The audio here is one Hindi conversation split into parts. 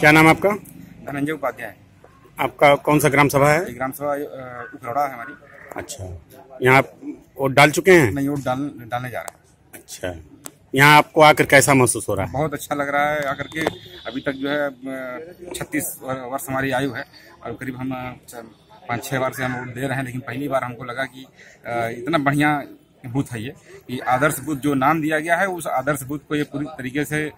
क्या नाम आपका? धनंजय उपाध्याय। आपका कौन सा ग्राम सभा है? ग्राम सभा उखरौड़ा है हमारी। अच्छा। यहाँ आप वोट डाल चुके हैं? नहीं वोट डाल डालने जा रहे हैं। अच्छा। यहाँ आपको आकर कैसा महसूस हो रहा है? बहुत अच्छा लग रहा है आकर के अभी तक जो है छत्तीस वर्ष हमारी आयु है और करीब हम पाँच छः बार से हम वोट दे रहे हैं लेकिन पहली बार हमको लगा कि इतना बढ़िया बूथ है ये कि आदर्श बूथ जो नाम दिया गया है उस आदर्श बूथ को ये पूरी तरीके से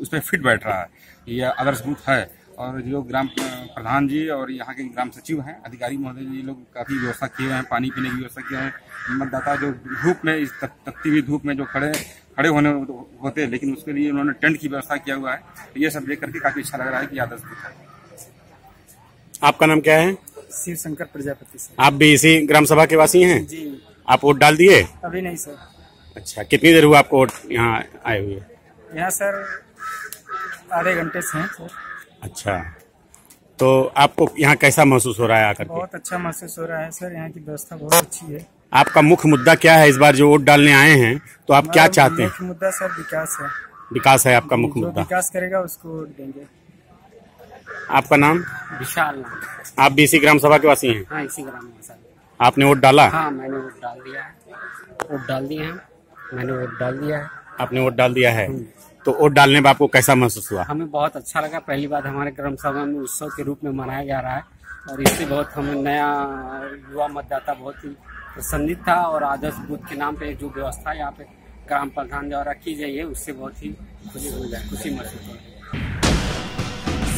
उस पर फिट बैठ रहा है ये आदर्श बूथ है। और जो ग्राम प्रधान जी और यहाँ के ग्राम सचिव हैं अधिकारी महोदय जी लोग काफ़ी व्यवस्था किए हैं पानी पीने की व्यवस्था किए हैं। मतदाता जो धूप में इस तक- तकती हुई धूप में जो खड़े खड़े होने होते हैं लेकिन उसके लिए उन्होंने टेंट की व्यवस्था किया हुआ है। तो ये सब देख करके काफ़ी अच्छा लग रहा है कि आदर्श बूथ है। आपका नाम क्या है? शिव शंकर प्रजापति आप भी इसी ग्राम सभा के वासी हैं? जी। आप वोट डाल दिए? अभी नहीं सर। अच्छा कितनी देर हुआ आपको वोट यहाँ आए हुए? यहाँ सर आधे घंटे से हैं सर। अच्छा तो आपको यहाँ कैसा महसूस हो रहा है आकर बहुत अच्छा महसूस हो रहा है सर। यहाँ की व्यवस्था बहुत अच्छी है। आपका मुख्य मुद्दा क्या है इस बार जो वोट डालने आए हैं? तो आप क्या चाहते हैं? मुख्य मुद्दा सर विकास है। विकास है आपका मुख्य मुद्दा। विकास करेगा उसको वोट देंगे। आपका नाम? विशाल नाम। आप भी इसी ग्राम सभा के वासी हैं? हाँ इसी ग्राम में सर। आपने वोट डाला? हाँ मैंने वोट डाल दिया है। वोट डाल दिए हैं। मैंने वोट डाल दिया है। आपने वोट डाल दिया है। तो वोट डालने में आपको कैसा महसूस हुआ? हमें बहुत अच्छा लगा। पहली बार हमारे ग्राम सभा में उत्सव के रूप में मनाया जा रहा है। और इससे बहुत हमें नया युवा मतदाता बहुत ही प्रसन्नित था। और आदर्श बूथ के नाम पे जो व्यवस्था यहाँ पे ग्राम प्रधान द्वारा की गई है उससे बहुत ही खुशी हो जाए खुशी महसूस हो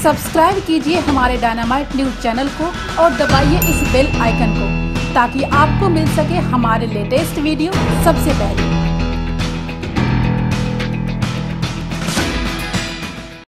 सब्सक्राइब कीजिए हमारे डायनामाइट न्यूज़ चैनल को और दबाइए इस बेल आइकन को। ताकि आपको मिल सके हमारे लेटेस्ट वीडियो सबसे पहले।